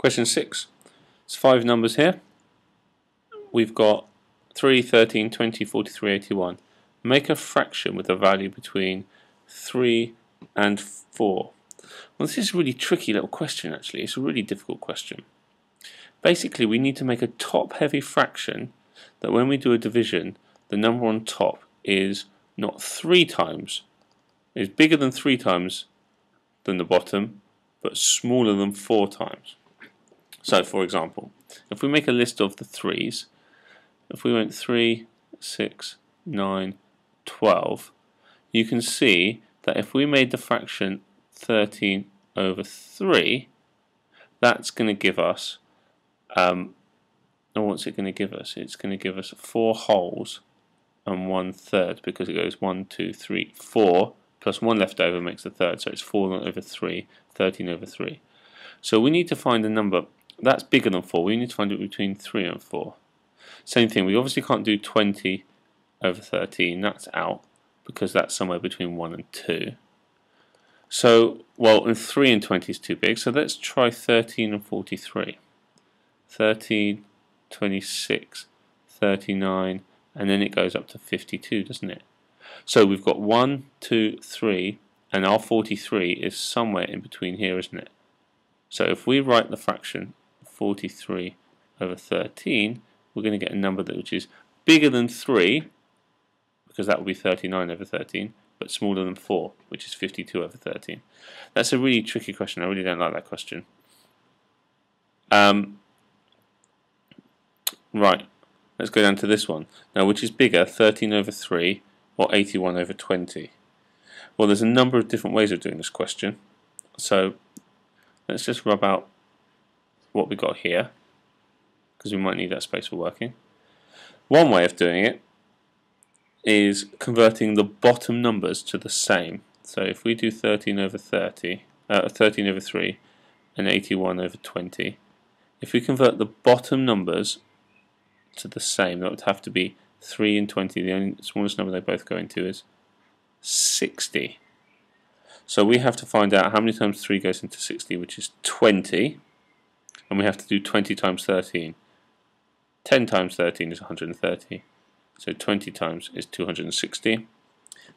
Question 6. It's five numbers here. We've got 3, 13, 20, 43, 81. Make a fraction with a value between 3 and 4. Well, this is a really tricky little question, actually. It's a really difficult question. Basically, we need to make a top-heavy fraction that when we do a division, the number on top is not 3 times, is bigger than 3 times than the bottom, but smaller than 4 times. So, for example, if we make a list of the 3's, if we went 3, 6, 9, 12, you can see that if we made the fraction 13 over 3, that's going to give us, um, and what's it going to give us? It's going to give us 4 wholes and 1 third because it goes 1, 2, 3, 4 plus 1 left over makes a third, so it's 4 over 3, 13 over 3. So we need to find a number that's bigger than 4. We need to find it between 3 and 4. Same thing, we obviously can't do 20 over 13, that's out because that's somewhere between 1 and 2. So, well, and 3 and 20 is too big, so let's try 13 and 43. 13, 26, 39, and then it goes up to 52, doesn't it? So we've got 1, 2, 3, and our 43 is somewhere in between here, isn't it? So if we write the fraction 43 over 13, we're going to get a number that which is bigger than 3, because that will be 39 over 13, but smaller than 4, which is 52 over 13. That's a really tricky question. I really don't like that question. Um, right, let's go down to this one. Now, which is bigger, 13 over 3 or 81 over 20? Well, there's a number of different ways of doing this question. So let's just rub out what we got here because we might need that space for working. One way of doing it is converting the bottom numbers to the same. So if we do 13 over 30, uh, 13 over 3 and 81 over 20, if we convert the bottom numbers to the same, that would have to be 3 and 20. The only smallest number they both go into is 60. So we have to find out how many times 3 goes into 60, which is 20 and we have to do 20 times 13. 10 times 13 is 130, so 20 times is 260.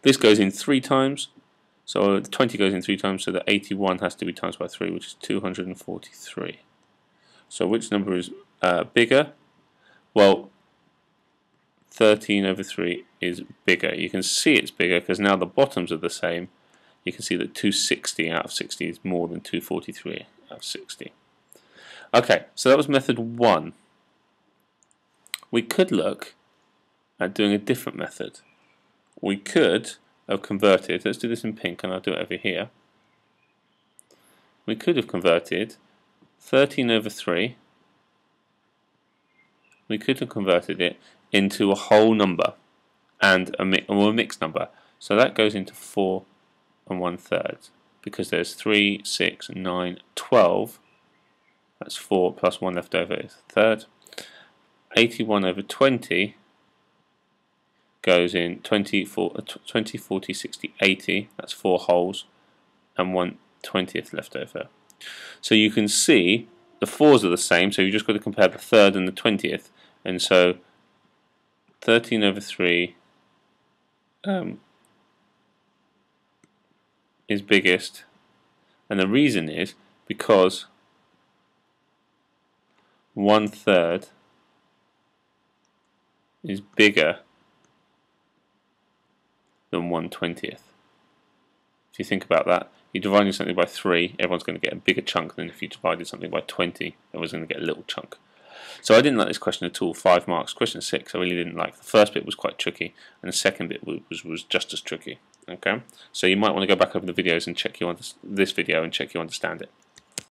This goes in 3 times, so 20 goes in 3 times, so the 81 has to be times by 3, which is 243. So which number is uh, bigger? Well, 13 over 3 is bigger. You can see it's bigger because now the bottoms are the same. You can see that 260 out of 60 is more than 243 out of 60. Okay, so that was method one. We could look at doing a different method. We could have converted, let's do this in pink and I'll do it over here. We could have converted 13 over 3, we could have converted it into a whole number and a, mi or a mixed number. So that goes into 4 and 1 third because there's 3, 6, 9, 12 that's 4 plus 1 left over is a third. 81 over 20 goes in 20, 20 40, 60, 80. That's 4 wholes and 1 20th left over. So you can see the 4s are the same, so you've just got to compare the third and the 20th. And so 13 over 3 um, is biggest. And the reason is because one third is bigger than one twentieth. If you think about that, you're dividing something by 3, everyone's going to get a bigger chunk than if you divided something by 20, everyone's going to get a little chunk. So I didn't like this question at all, 5 marks. Question 6 I really didn't like. The first bit was quite tricky, and the second bit was, was just as tricky. Okay, So you might want to go back over the videos and check you this video and check you understand it.